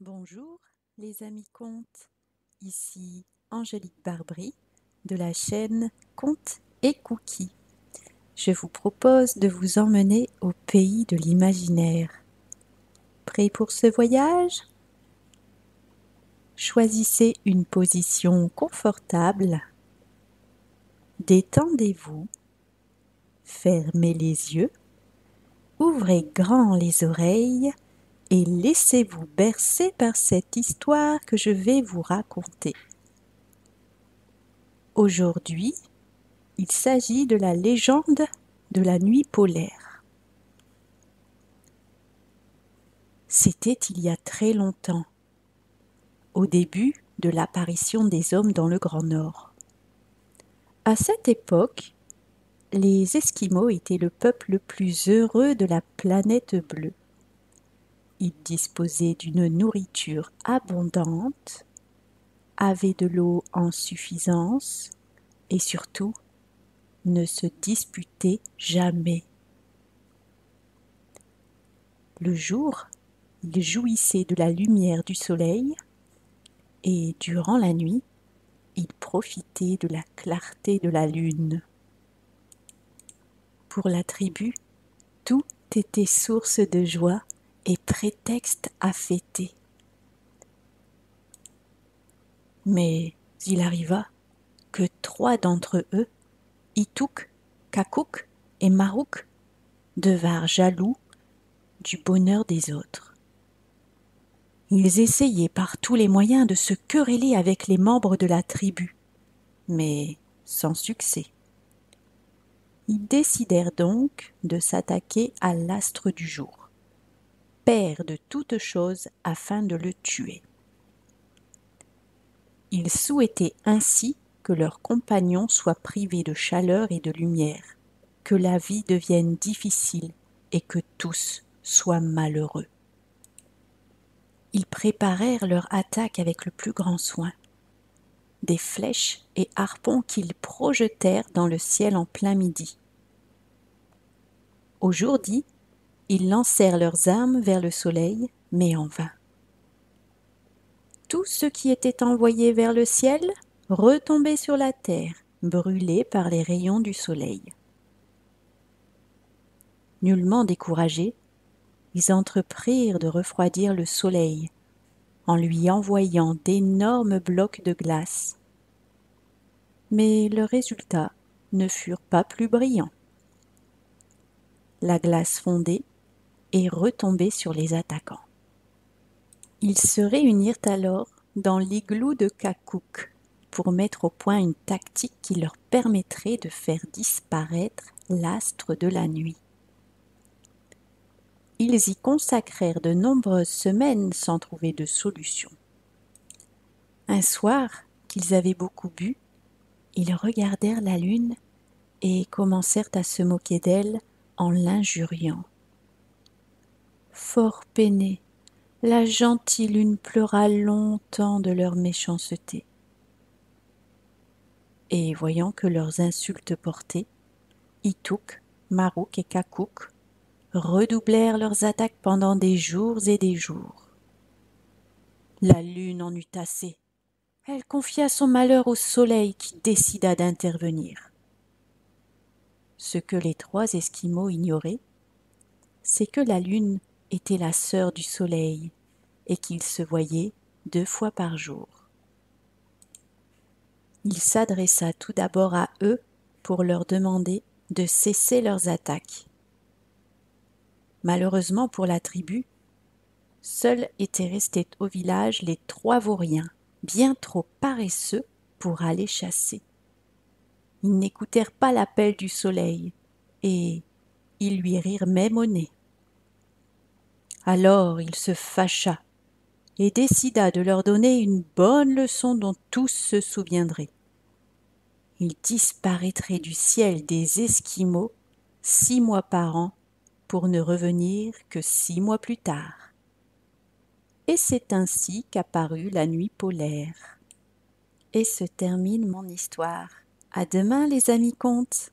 Bonjour les amis contes, ici Angélique Barbry de la chaîne Contes et Cookies. Je vous propose de vous emmener au pays de l'imaginaire. Prêt pour ce voyage? Choisissez une position confortable. Détendez-vous. Fermez les yeux. Ouvrez grand les oreilles et laissez-vous bercer par cette histoire que je vais vous raconter. Aujourd'hui, il s'agit de la légende de la nuit polaire. C'était il y a très longtemps, au début de l'apparition des hommes dans le Grand Nord. À cette époque, les Esquimaux étaient le peuple le plus heureux de la planète bleue. Ils disposaient d'une nourriture abondante, avaient de l'eau en suffisance et surtout ne se disputaient jamais. Le jour, ils jouissaient de la lumière du soleil et durant la nuit, ils profitaient de la clarté de la lune. Pour la tribu, tout était source de joie et prétexte à fêter. Mais il arriva que trois d'entre eux, Ituk, Kakuk et Maruk, devinrent jaloux du bonheur des autres. Ils essayaient par tous les moyens de se quereller avec les membres de la tribu, mais sans succès. Ils décidèrent donc de s'attaquer à l'astre du jour de toutes choses afin de le tuer. Ils souhaitaient ainsi que leurs compagnons soient privés de chaleur et de lumière, que la vie devienne difficile et que tous soient malheureux. Ils préparèrent leur attaque avec le plus grand soin. Des flèches et harpons qu'ils projetèrent dans le ciel en plein midi. Au jour dit, ils lancèrent leurs armes vers le soleil, mais en vain. Tout ce qui était envoyé vers le ciel retombait sur la terre, brûlé par les rayons du soleil. Nullement découragés, ils entreprirent de refroidir le soleil en lui envoyant d'énormes blocs de glace. Mais le résultat ne furent pas plus brillants. La glace fondait et retomber sur les attaquants. Ils se réunirent alors dans l'igloo de Kakuk pour mettre au point une tactique qui leur permettrait de faire disparaître l'astre de la nuit. Ils y consacrèrent de nombreuses semaines sans trouver de solution. Un soir qu'ils avaient beaucoup bu, ils regardèrent la lune et commencèrent à se moquer d'elle en l'injuriant. Fort peinée, la gentille lune pleura longtemps de leur méchanceté. Et voyant que leurs insultes portaient, Ituk, Maruk et Kakuk redoublèrent leurs attaques pendant des jours et des jours. La lune en eut assez. Elle confia son malheur au soleil qui décida d'intervenir. Ce que les trois Esquimaux ignoraient, c'est que la lune était la sœur du soleil et qu'ils se voyaient deux fois par jour. Il s'adressa tout d'abord à eux pour leur demander de cesser leurs attaques. Malheureusement pour la tribu, seuls étaient restés au village les trois vauriens, bien trop paresseux pour aller chasser. Ils n'écoutèrent pas l'appel du soleil, et ils lui rirent même au nez. Alors il se fâcha et décida de leur donner une bonne leçon dont tous se souviendraient. Il disparaîtrait du ciel des Esquimaux six mois par an pour ne revenir que six mois plus tard. Et c'est ainsi qu'apparut la nuit polaire. Et se termine mon histoire. À demain les amis contes.